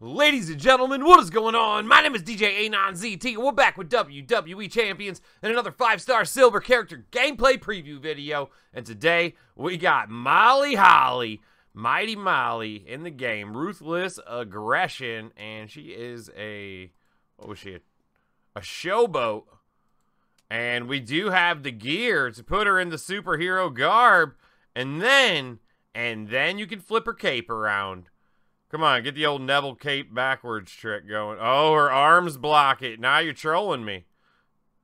Ladies and gentlemen, what is going on? My name is DJ Anonzt, and we're back with WWE Champions and another 5-star silver character gameplay preview video. And today, we got Molly Holly, Mighty Molly in the game. Ruthless Aggression, and she is a... What was she? A showboat. And we do have the gear to put her in the superhero garb. And then, and then you can flip her cape around. Come on, get the old Neville cape backwards trick going. Oh, her arms block it. Now you're trolling me.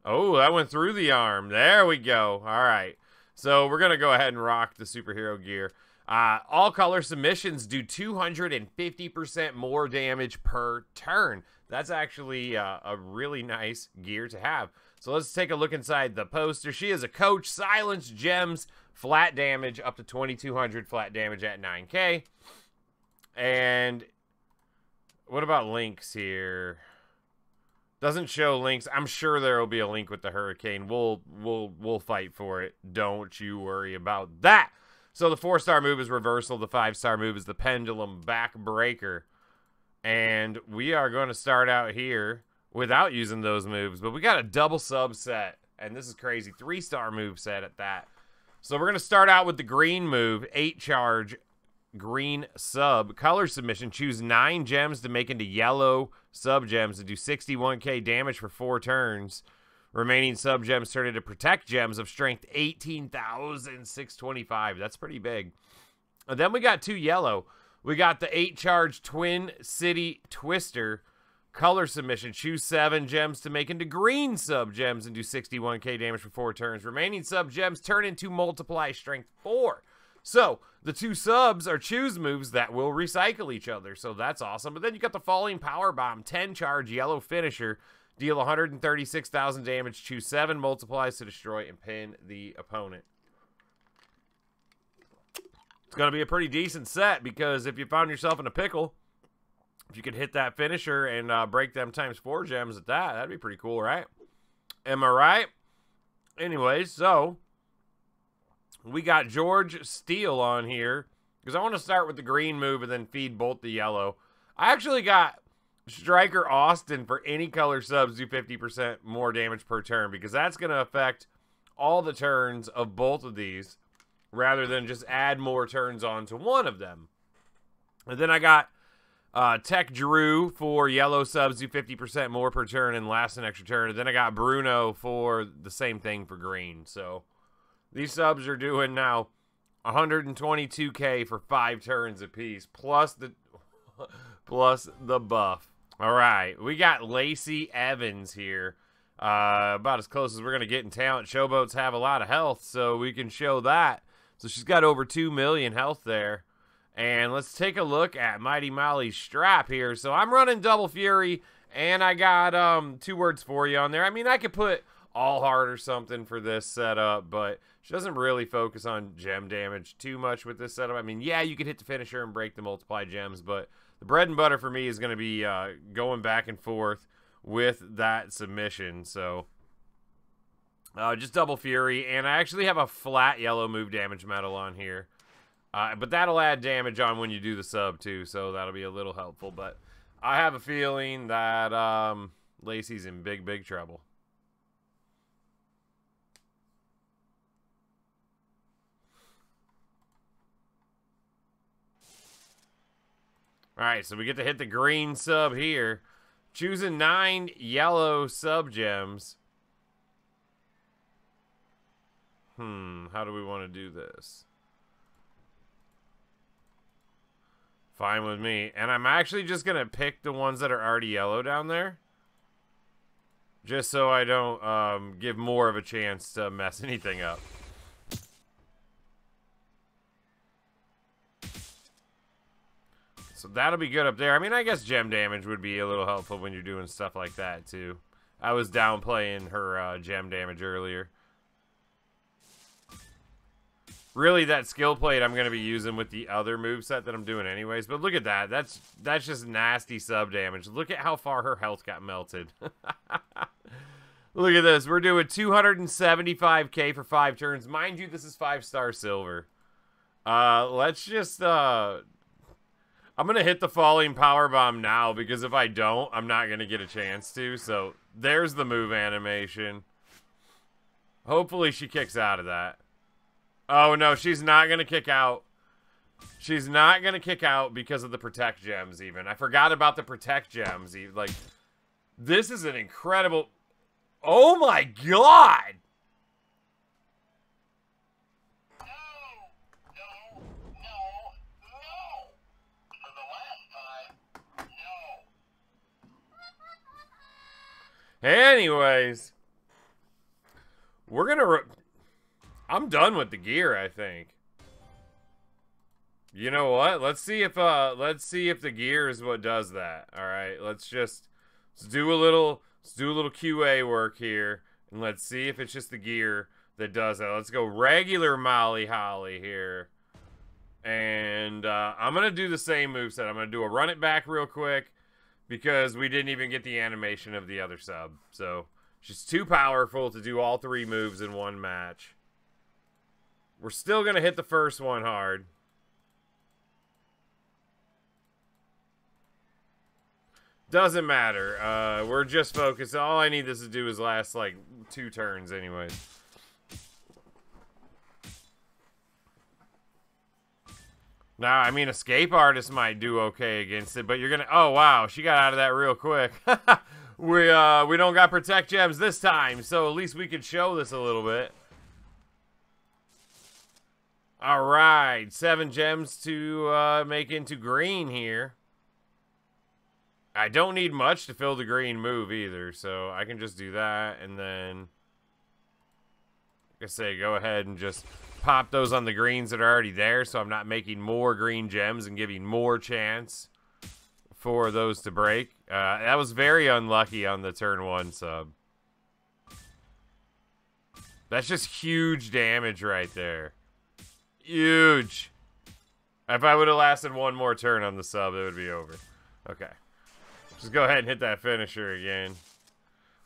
Oh, that went through the arm. There we go. All right. So we're going to go ahead and rock the superhero gear. Uh, all color submissions do 250% more damage per turn. That's actually uh, a really nice gear to have. So let's take a look inside the poster. She is a coach, silence gems, flat damage up to 2200 flat damage at 9k. And what about links here? Doesn't show links. I'm sure there will be a link with the hurricane. We'll we'll we'll fight for it. Don't you worry about that. So the four star move is reversal. The five star move is the pendulum backbreaker. And we are going to start out here without using those moves. But we got a double subset. And this is crazy. Three star move set at that. So we're going to start out with the green move, eight charge, green sub. Color submission, choose nine gems to make into yellow sub gems to do 61k damage for four turns. Remaining sub gems turn into protect gems of strength 18,625. That's pretty big. And then we got two yellow. We got the eight charge Twin City Twister. Color submission, choose seven gems to make into green sub gems and do 61k damage for four turns. Remaining sub gems turn into multiply strength four. So the two subs are choose moves that will recycle each other. So that's awesome. But then you got the falling power bomb, 10 charge yellow finisher, deal 136,000 damage, choose seven multiplies to destroy and pin the opponent. It's going to be a pretty decent set because if you found yourself in a pickle, if you could hit that finisher and uh, break them times four gems at that, that'd be pretty cool, right? Am I right? Anyways, so we got George Steele on here because I want to start with the green move and then feed both the yellow. I actually got Striker Austin for any color subs do 50% more damage per turn because that's going to affect all the turns of both of these rather than just add more turns onto one of them. And then I got uh, Tech Drew for yellow subs do 50% more per turn and last an extra turn. And then I got Bruno for the same thing for green. So these subs are doing now 122k for five turns apiece, plus the plus the buff. All right, we got Lacey Evans here. Uh, about as close as we're gonna get in talent. Showboats have a lot of health, so we can show that. So she's got over two million health there. And let's take a look at Mighty Molly's strap here. So I'm running Double Fury, and I got um two words for you on there. I mean, I could put all heart or something for this setup, but she doesn't really focus on gem damage too much with this setup. I mean, yeah, you could hit the finisher and break the multiply gems, but the bread and butter for me is going to be uh, going back and forth with that submission. So uh, just double fury, and I actually have a flat yellow move damage medal on here. Uh, but that'll add damage on when you do the sub too, so that'll be a little helpful. But I have a feeling that um, Lacey's in big, big trouble. All right, so we get to hit the green sub here. Choosing nine yellow sub gems. Hmm, how do we want to do this? Fine with me. And I'm actually just going to pick the ones that are already yellow down there. Just so I don't um, give more of a chance to mess anything up. So that'll be good up there. I mean, I guess gem damage would be a little helpful when you're doing stuff like that, too. I was downplaying her uh, gem damage earlier. Really, that skill plate I'm going to be using with the other move set that I'm doing anyways. But look at that. That's that's just nasty sub damage. Look at how far her health got melted. look at this. We're doing 275k for five turns. Mind you, this is five-star silver. Uh, let's just... Uh, I'm going to hit the falling power bomb now because if I don't, I'm not going to get a chance to. So there's the move animation. Hopefully she kicks out of that. Oh, no, she's not going to kick out. She's not going to kick out because of the protect gems even. I forgot about the protect gems. Like, this is an incredible... Oh my god! Anyways, we're gonna. I'm done with the gear. I think. You know what? Let's see if uh, let's see if the gear is what does that. All right, let's just let's do a little let's do a little QA work here, and let's see if it's just the gear that does that. Let's go regular Molly Holly here. And uh, I'm going to do the same move set. I'm going to do a run it back real quick because we didn't even get the animation of the other sub. So she's too powerful to do all three moves in one match. We're still going to hit the first one hard. Doesn't matter. Uh, we're just focused. All I need this to do is last like two turns anyways. Now, I mean, Escape Artist might do okay against it, but you're gonna. Oh wow, she got out of that real quick. we uh we don't got Protect Gems this time, so at least we can show this a little bit. All right, seven gems to uh, make into green here. I don't need much to fill the green move either, so I can just do that, and then, I say, go ahead and just pop those on the greens that are already there so I'm not making more green gems and giving more chance for those to break. Uh, that was very unlucky on the turn one sub. That's just huge damage right there. Huge. If I would have lasted one more turn on the sub, it would be over. Okay. Just go ahead and hit that finisher again.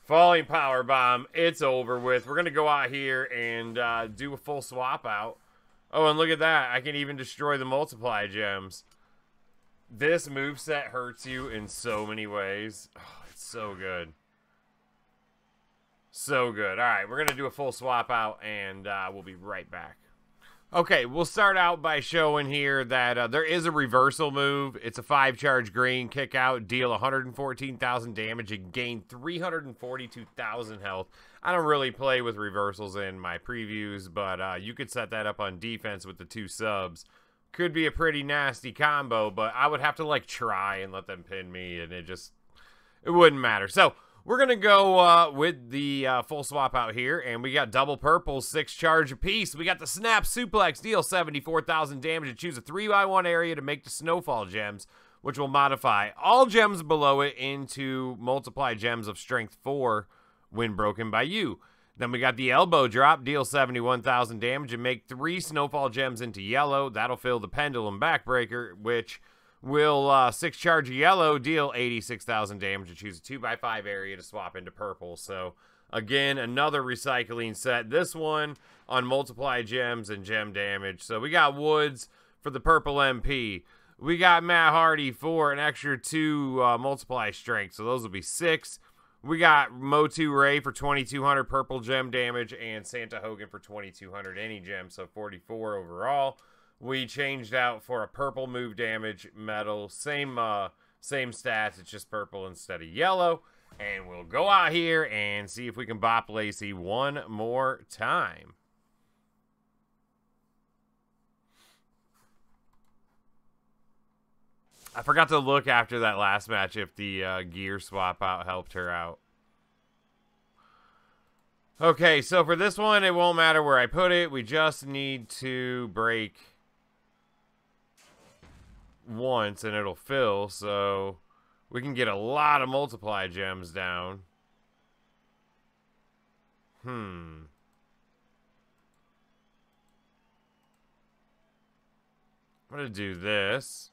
Falling power bomb. It's over with. We're to go out here and uh, do a full swap out. Oh, and look at that. I can even destroy the multiply gems. This move set hurts you in so many ways. Oh, it's so good. So good. All right, we're going to do a full swap out, and uh, we'll be right back. Okay, we'll start out by showing here that uh, there is a reversal move. It's a five charge green kick out, deal 114,000 damage and gain 342,000 health. I don't really play with reversals in my previews, but uh, you could set that up on defense with the two subs. Could be a pretty nasty combo, but I would have to like try and let them pin me, and it just it wouldn't matter. So we're going to go uh, with the uh, full swap out here, and we got double purple, six charge apiece. We got the snap suplex, deal 74,000 damage, and choose a 3x1 area to make the snowfall gems, which will modify all gems below it into multiply gems of strength 4 when broken by you. Then we got the elbow drop, deal 71,000 damage, and make three snowfall gems into yellow. That'll fill the pendulum backbreaker, which will uh, six charge yellow deal 86,000 damage and choose a 2x5 area to swap into purple. So, again, another recycling set. This one on multiply gems and gem damage. So, we got Woods for the purple MP. We got Matt Hardy for an extra two uh, multiply strength. So, those will be six. We got Motu Rey for 2200 purple gem damage and Santa Hogan for 2200 any gem. So, 44 overall we changed out for a purple move damage medal. Same uh, same stats, it's just purple instead of yellow. And we'll go out here and see if we can bop Lacey one more time. I forgot to look after that last match if the uh, gear swap out helped her out. Okay, so for this one, it won't matter where I put it. We just need to break once and it'll fill, so we can get a lot of multiply gems down. Hmm. I'm to do this.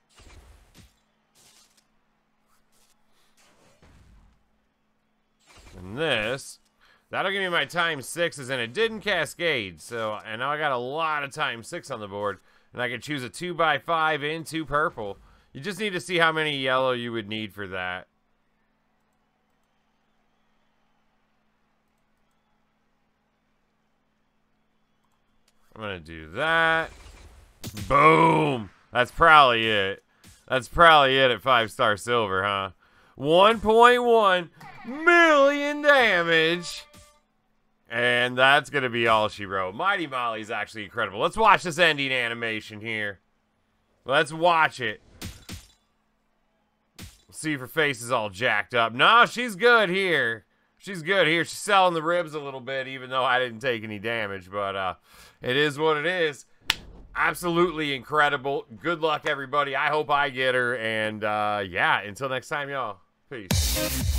And this. That'll give me my time sixes, and it didn't cascade, so, and now I got a lot of time six on the board and I can choose a 2 by 5 into purple. You just need to see how many yellow you would need for that. I'm going to do that. Boom. That's probably it. That's probably it at 5-star silver, huh? 1.1 million damage. And that's going to be all she wrote. Mighty Molly's actually incredible. Let's watch this ending animation here. Let's watch it. See if her face is all jacked up. No, she's good here. She's good here. She's selling the ribs a little bit, even though I didn't take any damage. But uh, it is what it is. Absolutely incredible. Good luck, everybody. I hope I get her. And uh, yeah, until next time, y'all. Peace.